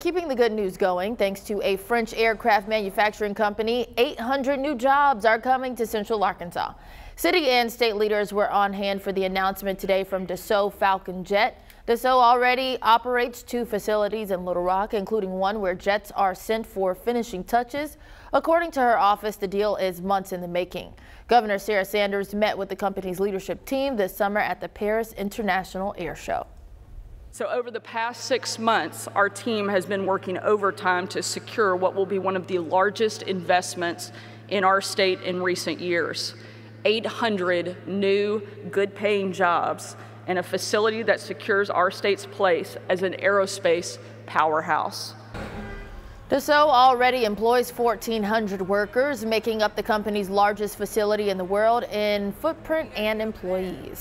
Keeping the good news going, thanks to a French aircraft manufacturing company, 800 new jobs are coming to Central Arkansas. City and state leaders were on hand for the announcement today from Dassault Falcon Jet. Dassault already operates two facilities in Little Rock, including one where jets are sent for finishing touches. According to her office, the deal is months in the making. Governor Sarah Sanders met with the company's leadership team this summer at the Paris International Air Show. So over the past six months, our team has been working overtime to secure what will be one of the largest investments in our state in recent years. 800 new, good paying jobs and a facility that secures our state's place as an aerospace powerhouse. Dassault already employs 1,400 workers, making up the company's largest facility in the world in footprint and employees.